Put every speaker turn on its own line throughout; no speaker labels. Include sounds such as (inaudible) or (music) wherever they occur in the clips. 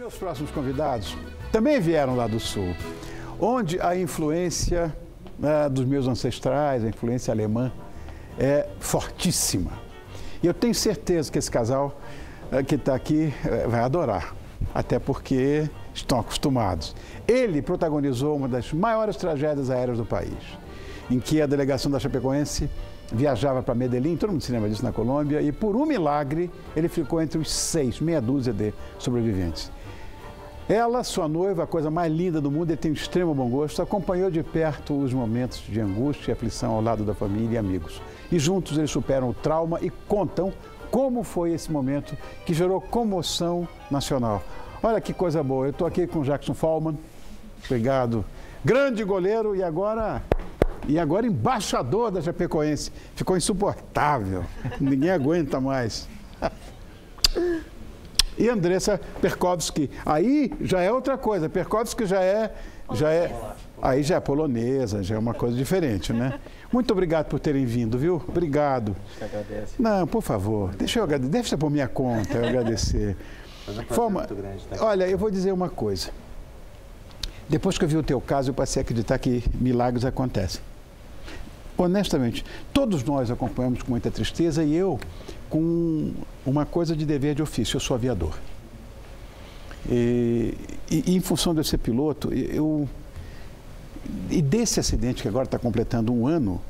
Meus próximos convidados também vieram lá do Sul, onde a influência né, dos meus ancestrais, a influência alemã, é fortíssima. E eu tenho certeza que esse casal eh, que está aqui eh, vai adorar, até porque estão acostumados. Ele protagonizou uma das maiores tragédias aéreas do país, em que a delegação da Chapecoense viajava para Medellín, todo mundo se lembra disso na Colômbia, e por um milagre ele ficou entre os seis, meia dúzia de sobreviventes. Ela, sua noiva, a coisa mais linda do mundo, ele tem um extremo bom gosto, acompanhou de perto os momentos de angústia e aflição ao lado da família e amigos. E juntos eles superam o trauma e contam como foi esse momento que gerou comoção nacional. Olha que coisa boa, eu estou aqui com o Jackson Fallman, obrigado. Grande goleiro e agora e agora embaixador da Chapecoense. Ficou insuportável. Ninguém aguenta mais. E Andressa Perkowski. Aí já é outra coisa. Perkowski já é, já é, aí já é polonesa, já é uma coisa diferente, né? Muito obrigado por terem vindo, viu? Obrigado.
Agradece.
Não, por favor, deixa eu agradecer. Ser por minha conta eu agradecer. (laughs)
É
Forma, olha, eu vou dizer uma coisa. Depois que eu vi o teu caso, eu passei a acreditar que milagres acontecem. Honestamente, todos nós acompanhamos com muita tristeza e eu com uma coisa de dever de ofício, eu sou aviador. E, e- em função de eu ser piloto, eu e desse acidente que agora está completando um ano,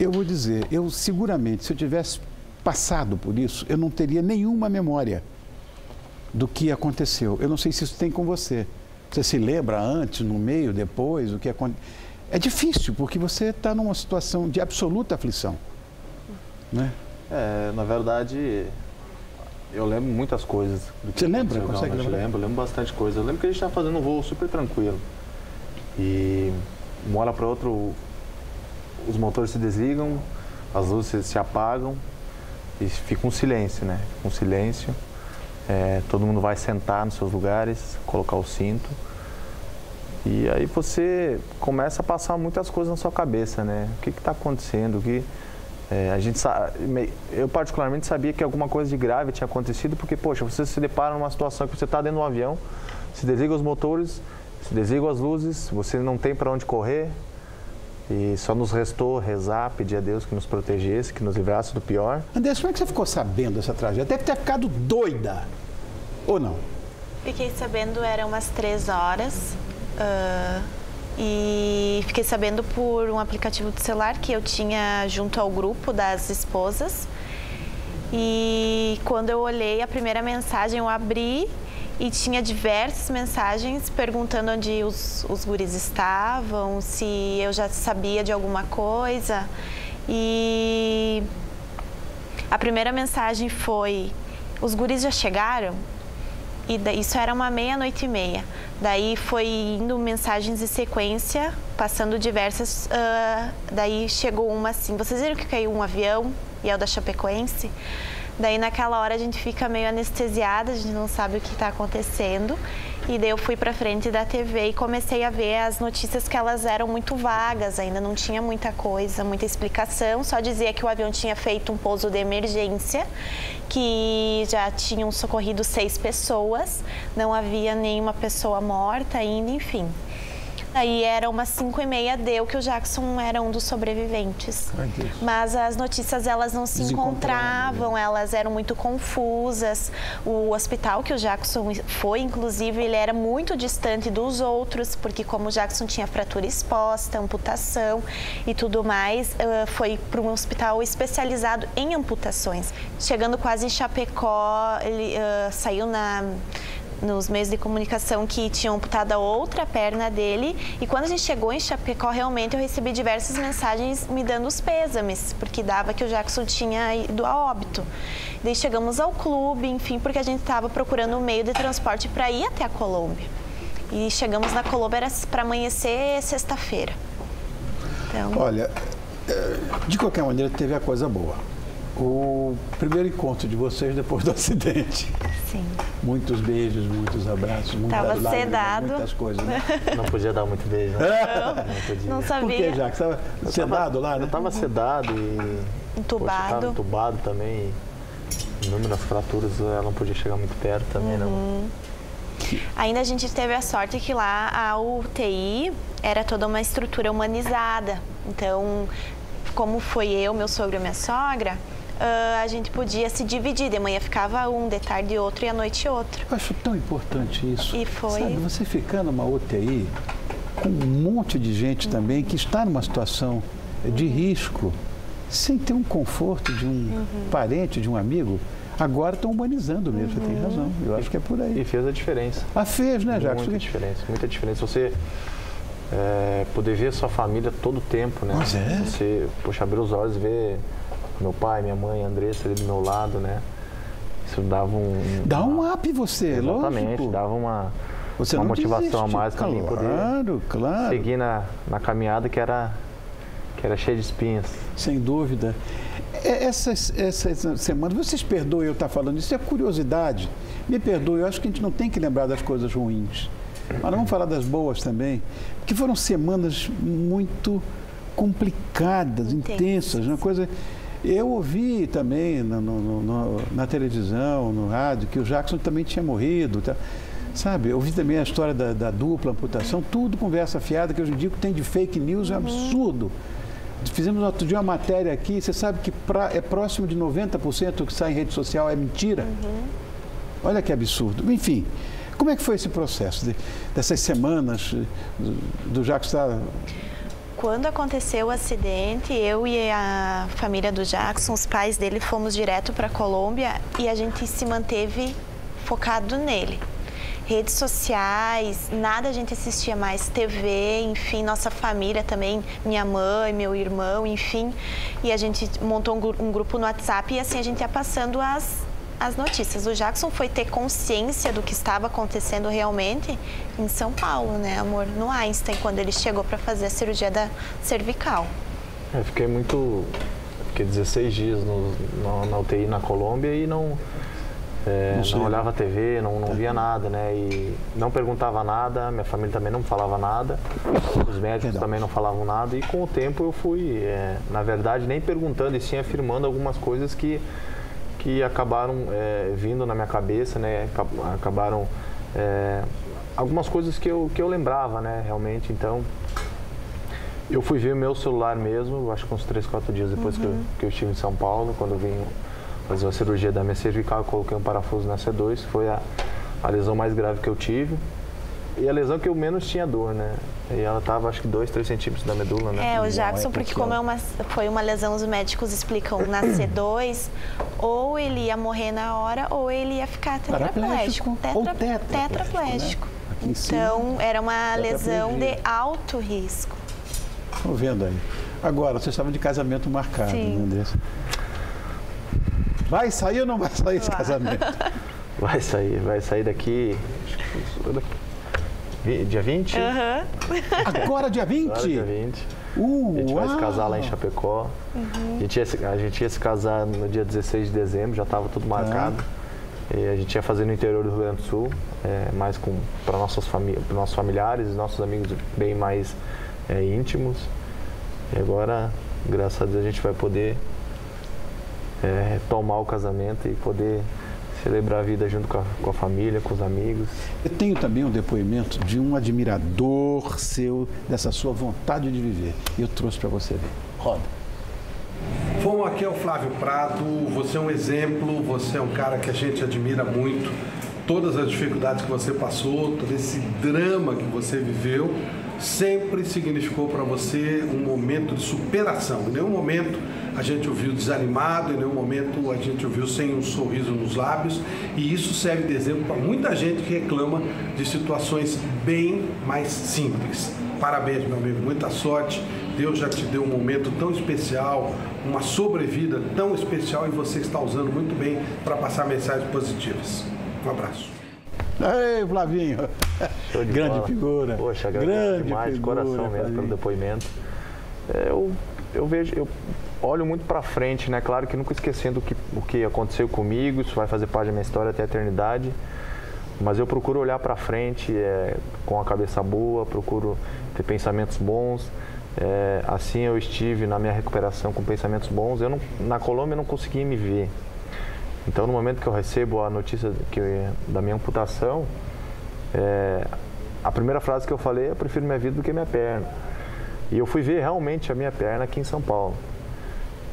eu vou dizer, eu seguramente, se eu tivesse passado por isso, eu não teria nenhuma memória do que aconteceu. Eu não sei se isso tem com você. Você se lembra antes, no meio, depois, o que aconteceu? É difícil, porque você está numa situação de absoluta aflição. Né?
É, na verdade, eu lembro muitas coisas.
Você lembra? Consegue lembrar?
lembro, lembro bastante coisa. Eu lembro que a gente estava fazendo um voo super tranquilo. E uma hora para outra, os motores se desligam, as luzes se apagam e fica um silêncio, né? Um silêncio. É, todo mundo vai sentar nos seus lugares, colocar o cinto. E aí você começa a passar muitas coisas na sua cabeça, né? O que está acontecendo? O que é, a gente eu particularmente sabia que alguma coisa de grave tinha acontecido porque poxa, você se depara numa situação que você está dentro de um avião, se desliga os motores, se desligam as luzes, você não tem para onde correr e só nos restou rezar, pedir a Deus que nos protegesse, que nos livrasse do pior.
André, como é que você ficou sabendo dessa tragédia? Deve ter ficado doida. Ou não?
Fiquei sabendo, eram umas três horas. Ah, e fiquei sabendo por um aplicativo de celular que eu tinha junto ao grupo das esposas. E quando eu olhei a primeira mensagem, eu abri e tinha diversas mensagens perguntando onde os, os guris estavam, se eu já sabia de alguma coisa. E a primeira mensagem foi: os guris já chegaram? E isso era uma meia-noite e meia. Daí foi indo mensagens em sequência, passando diversas. ah, daí chegou uma assim: vocês viram que caiu um avião? E é o da Chapecoense? Daí naquela hora a gente fica meio anestesiada, a gente não sabe o que está acontecendo. E daí eu fui para frente da TV e comecei a ver as notícias que elas eram muito vagas, ainda não tinha muita coisa, muita explicação. Só dizia que o avião tinha feito um pouso de emergência, que já tinham socorrido seis pessoas, não havia nenhuma pessoa morta ainda, enfim. Aí era umas 5 e meia, deu que o Jackson era um dos sobreviventes.
Ai.
Mas as notícias elas não se
Desencontraram,
encontravam, elas eram muito confusas. O hospital que o Jackson foi, inclusive, ele era muito distante dos outros, porque como o Jackson tinha fratura exposta, amputação e tudo mais, foi para um hospital especializado em amputações. Chegando quase em Chapecó, ele eh, saiu na nos meios de comunicação que tinham amputado a outra perna dele. E quando a gente chegou em Chapecó, realmente eu recebi diversas mensagens me dando os pêsames, porque dava que o Jackson tinha ido a óbito. Daí chegamos ao clube, enfim, porque a gente estava procurando um meio de transporte para ir até a Colômbia. E chegamos na Colômbia, para amanhecer sexta-feira. Então,
Olha, eh, de qualquer maneira, teve a coisa boa. O primeiro encontro de vocês depois do (laughs) acidente.
sim.
Muitos beijos, muitos abraços, muitas
Tava
lágrimas,
sedado.
muitas coisas. Né? (laughs)
Não podia dar muito beijo. Né? Não.
Não
Por
sabia.
que, Jack? Você estava sedado lá, né?
Eu tava sedado e.
Entubado.
Poxa, entubado também. inúmeras fraturas, ela não podia chegar muito perto também,
uhum. não. Ainda a gente teve a sorte que lá a UTI era toda uma estrutura humanizada. Então, como foi eu, meu sogro e minha sogra, uh, a gente podia se dividir. De manhã ficava um, de tarde outro e à noite outro.
Eu acho tão importante isso.
E foi.
Sabe, você ficar numa UTI com um monte de gente uhum. também que está numa situação de uhum. risco, sem ter um conforto de um uhum. parente, de um amigo, agora estão humanizando mesmo, você tem uhum. razão. Eu acho que é por aí.
E fez a diferença.
Ah, fez, né, Jacques?
Muita diferença, muita diferença. Você é, poder ver a sua família todo o tempo, né?
Mas é.
Você, poxa, abrir os olhos e ver meu pai, minha mãe, Andressa ali do meu lado, né? Isso dava um.
Dá um up você,
Exatamente,
lógico.
dava uma, você uma motivação desiste. a mais
para
mim poder
claro, claro.
seguir na, na caminhada que era, que era cheia de espinhas.
Sem dúvida. Essas, essas semanas, vocês perdoem eu estar falando isso, é curiosidade. Me perdoe, eu acho que a gente não tem que lembrar das coisas ruins. Mas vamos falar das boas também, porque foram semanas muito complicadas, intensas, uma coisa. Eu ouvi também no, no, no, na televisão, no rádio, que o Jackson também tinha morrido. Tá? Sabe, eu ouvi também a história da, da, dupla amputação, tudo conversa fiada, que hoje em dia tem de fake news é um absurdo. Fizemos outro dia uma matéria aqui, você sabe que pra, é próximo de 90% que sai em rede social é mentira? Uhum. Olha que absurdo. Enfim, como é que foi esse processo de, dessas semanas do, do Jacques estar...
Quando aconteceu o acidente, eu e a família do Jackson, os pais dele, fomos direto para a Colômbia e a gente se manteve focado nele redes sociais, nada a gente assistia mais, TV, enfim, nossa família também, minha mãe, meu irmão, enfim. E a gente montou um, grupo no WhatsApp e assim a gente ia passando as, as notícias. O Jackson foi ter consciência do que estava acontecendo realmente em São Paulo, né, amor? No Einstein, quando ele chegou para fazer a cirurgia da cervical.
Eu fiquei muito. Fiquei 16 dias no, no, na UTI na Colômbia e não é, não, não, olhava a TV, não, não via nada, né? E não perguntava nada, minha família também não falava nada, os médicos também não falavam nada. E com o tempo eu fui, é, na verdade, nem perguntando e sim afirmando algumas coisas que, que acabaram é, vindo na minha cabeça, né? Acabaram é, algumas coisas que eu, que eu lembrava, né? Realmente, então eu fui ver meu celular mesmo, acho que uns 3, 4 dias depois uhum. que, eu, que eu estive em São Paulo, quando eu vim fazer uma cirurgia da minha cervical, coloquei um parafuso na C2, foi a, a lesão mais grave que eu tive. E a lesão que eu menos tinha dor, né? E ela tava acho que 2, 3 centímetros da medula, né?
É, o Jackson, porque como é uma, foi uma lesão, os médicos explicam na C2, ou ele ia morrer na hora, ou ele ia ficar tetraplégico.
Tetra, ou tetraplégico. tetraplégico.
Né? Então, era uma lesão de alto risco.
Estou vendo aí. Agora, você estava de casamento marcado, Sim. né, Andressa? Vai sair ou não vai sair esse casamento?
Vai sair, vai sair daqui. Dia 20? Uhum.
Agora dia 20? Agora
dia 20. Uh, a gente uau. vai se casar lá em Chapecó. Uhum. A, gente ia, a gente ia se casar no dia 16 de dezembro, já estava tudo marcado. Uhum. E a gente ia fazer no interior do Rio Grande do Sul, é, mais para nossos, fami nossos familiares, nossos amigos bem mais é, íntimos. E agora, graças a Deus, a gente vai poder é, retomar o casamento e poder celebrar a vida junto com a, com a, família, com os amigos.
Eu tenho também um depoimento de um admirador seu, dessa sua vontade de viver. Eu trouxe para você ver. Roda.
Bom, aqui é o Flávio Prado, você é um exemplo, você é um cara que a gente admira muito. Todas as dificuldades que você passou, todo esse drama que você viveu, sempre significou para você um momento de superação. Em nenhum momento a gente ouviu desanimado, em nenhum momento a gente ouviu sem um sorriso nos lábios, e isso serve de exemplo para muita gente que reclama de situações bem mais simples. Parabéns, meu amigo, muita sorte. Deus já te deu um momento tão especial, uma sobrevida tão especial e você está usando muito bem para passar mensagens positivas. Um abraço.
Ei, Flavinho. grande
bola.
figura.
Poxa, grande demais, figura, de coração mesmo pelo depoimento. É, eu, eu vejo, eu olho muito para frente, né? Claro que nunca esquecendo o que, o que aconteceu comigo, isso vai fazer parte da minha história até a eternidade. Mas eu procuro olhar para frente é, com a cabeça boa, procuro ter pensamentos bons. É, assim eu estive na minha recuperação com pensamentos bons. Eu não, na Colômbia eu não consegui me ver. Então, no momento que eu recebo a notícia que eu, da minha amputação, é, a primeira frase que eu falei é: eu prefiro minha vida do que minha perna. E eu fui ver realmente a minha perna aqui em São Paulo.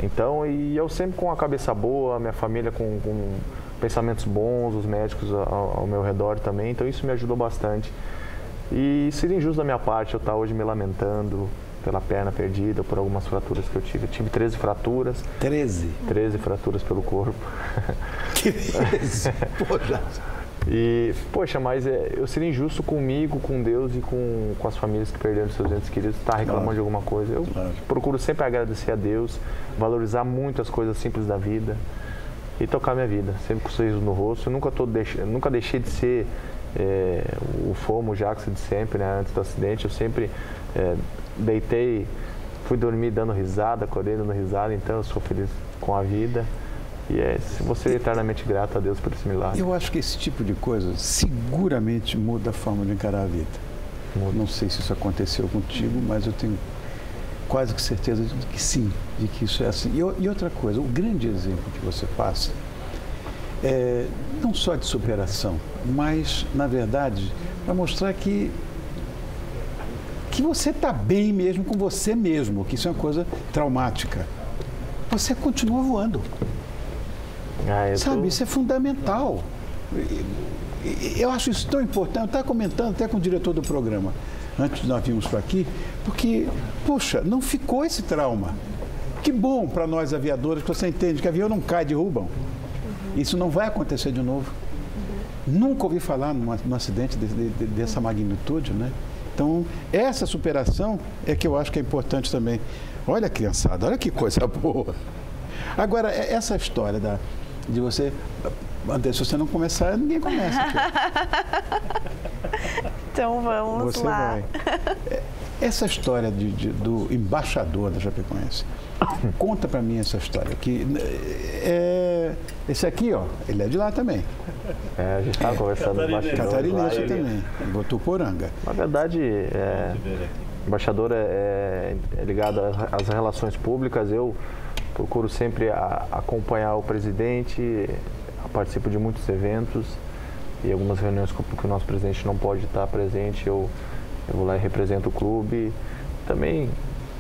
Então, e eu sempre com a cabeça boa, minha família com, com pensamentos bons, os médicos ao, ao, meu redor também, então isso me ajudou bastante. E seria injusto da minha parte eu estar hoje me lamentando pela perna perdida, por algumas fraturas que eu tive. Eu tive 13 fraturas.
13?
13 fraturas pelo corpo.
13? (laughs) Poxa.
E, poxa, mas é, eu seria injusto comigo, com Deus e com, com as famílias que perderam seus entes queridos, estar tá reclamando claro. de alguma coisa. Eu claro. procuro sempre agradecer a Deus, valorizar muito as coisas simples da vida e tocar minha vida, sempre com um sorriso no rosto. Eu nunca, tô deix... nunca deixei de ser é, o Fomo, o Jackson de sempre, né? Antes do acidente, eu sempre é, deitei, fui dormir dando risada, acordei dando risada, então eu sou feliz com a vida. E é, se você é eternamente grato a Deus por esse milagre.
Eu acho que esse tipo de coisa seguramente muda a forma de encarar a vida. Muda. Não sei se isso aconteceu contigo, mas eu tenho quase que certeza de que sim, de que isso é assim. E, e outra coisa, o grande exemplo que você passa é não só de superação, mas, na verdade, para mostrar que que você está bem mesmo com você mesmo, que isso é uma coisa traumática. Você continua voando. Ah, Sabe, tô... isso é fundamental. Eu acho isso tão importante. Eu estava comentando até com o diretor do programa, antes de nós virmos para aqui, porque, poxa, não ficou esse trauma. Que bom para nós aviadores que você entende que avião não cai, derrubam. Isso não vai acontecer de novo. Nunca ouvi falar num, num acidente de, de, dessa magnitude, né? Então, essa superação é que eu acho que é importante também. Olha, criançada, olha que coisa (laughs) boa. Agora, essa história da, de você. Se você não começar, ninguém começa. (laughs)
então vamos você lá. Vai.
É, essa história de, de, do embaixador da Chapecoense, conta para mim essa história. Que é, esse aqui, ó, ele é de lá também.
É, a gente estava é, conversando
com o Catarinense lá, também, em Botuporanga.
Na verdade, é, embaixador é, é, é ligado às relações públicas. Eu procuro sempre a, acompanhar o presidente, participo de muitos eventos e algumas reuniões que o nosso presidente não pode estar presente, eu, eu vou lá e represento o clube. Também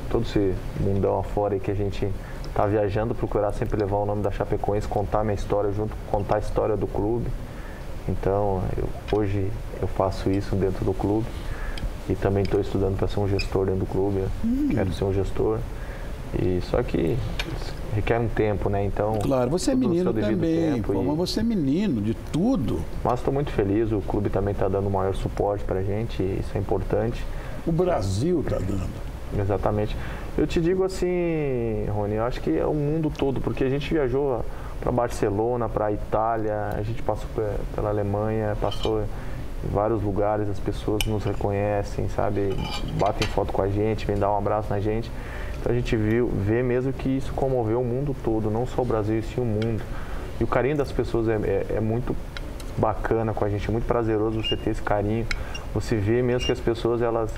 todo esse mundão afora que a gente está viajando, procurar sempre levar o nome da Chapecoense, contar minha história junto, contar a história do clube. Então, eu, hoje eu faço isso dentro do clube e também estou estudando para ser um gestor dentro do clube. Quero ser um gestor. E só que requer um tempo, né? Então.
Claro, você é menino também, pô, mas você é menino de tudo.
Mas estou muito feliz, o clube também está dando maior suporte para a gente, isso é importante.
O Brasil está dando.
Exatamente. Eu te digo assim, Rony, eu acho que é o mundo todo, porque a gente viajou para Barcelona, para Itália, a gente passou pela Alemanha, passou em vários lugares, as pessoas nos reconhecem, sabe? Batem foto com a gente, vêm dar um abraço na gente. Então a gente viu, vê mesmo que isso comoveu o mundo todo, não só o Brasil, e sim o mundo. E o carinho das pessoas é, é, é muito bacana com a gente, é muito prazeroso você ter esse carinho. Você vê mesmo que as pessoas elas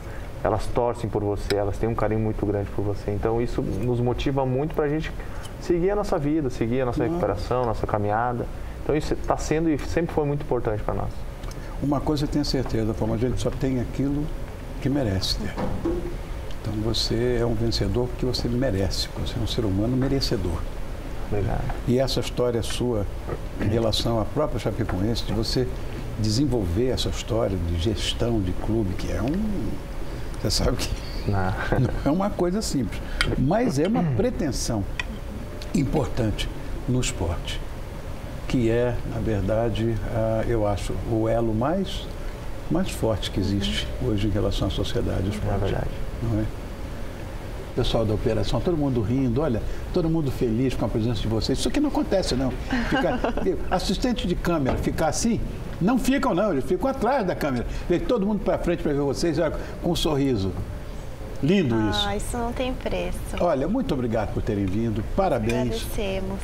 elas torcem por você, elas têm um carinho muito grande por você. Então isso nos motiva muito para a gente seguir a nossa vida, seguir a nossa recuperação, nossa caminhada. Então isso está sendo e sempre foi muito importante para nós.
Uma coisa eu tenho certeza, Paulo, a gente só tem aquilo que merece ter. Então você é um vencedor porque você merece, você é um ser humano merecedor.
Obrigado.
E essa história sua em relação à própria Chapecoense, de você desenvolver essa história de gestão de clube, que é um. Você sabe que não, não (laughs) é uma coisa simples, mas é uma pretensão importante no esporte, que é, na verdade, eu acho, o elo mais, mais forte que existe hoje em relação à sociedade esporte. É verdade não é? Pessoal da operação, todo mundo rindo, olha, todo mundo feliz com a presença de vocês. Isso aqui não acontece, não. Fica, (laughs) assistente de câmera ficar assim, não ficam, não, eles ficam atrás da câmera. Vem todo mundo para frente para ver vocês olha, com um sorriso. Lindo
ah,
isso.
Ah, isso não tem preço.
Olha, muito obrigado por terem vindo. Parabéns.
Agradecemos.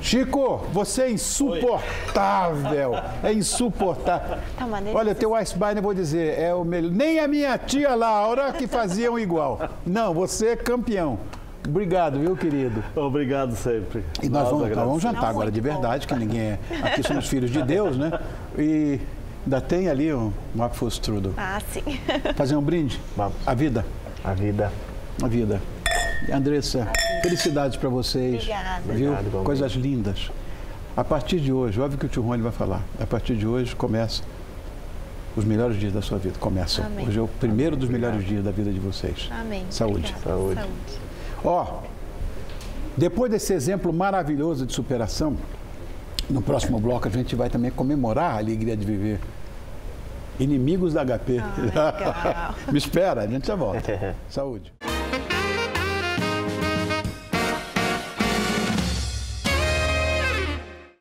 Chico, você é insuportável. Oi. É insuportável. Tá Olha, teu Iceberg, eu vou dizer, é o melhor. Nem a minha tia Laura que faziam igual. Não, você é campeão. Obrigado, viu, querido?
Obrigado sempre.
E nós, vamos, nós vamos jantar
Não,
agora de
muito bom.
verdade, que ninguém é. Aqui somos filhos de Deus, né? E ainda tem ali um, um Apfostrudo.
Ah, sim.
Fazer um brinde?
Vamos.
A vida.
A vida.
A vida. Andressa, felicidades para vocês.
Obrigada.
Viu?
Obrigado.
Coisas lindas. A partir de hoje, óbvio que o tio Rony vai falar. A partir de hoje começa os melhores dias da sua vida. Começam.
Amém.
Hoje é o primeiro dos melhores dias da vida de vocês.
Amém.
Saúde.
Obrigada.
Saúde.
Saúde.
Ó, depois desse exemplo maravilhoso de superação, no próximo bloco a gente vai também comemorar a alegria de viver. Inimigos da HP.
Ah, legal. (laughs)
Me espera, a gente já volta. (laughs) Saúde.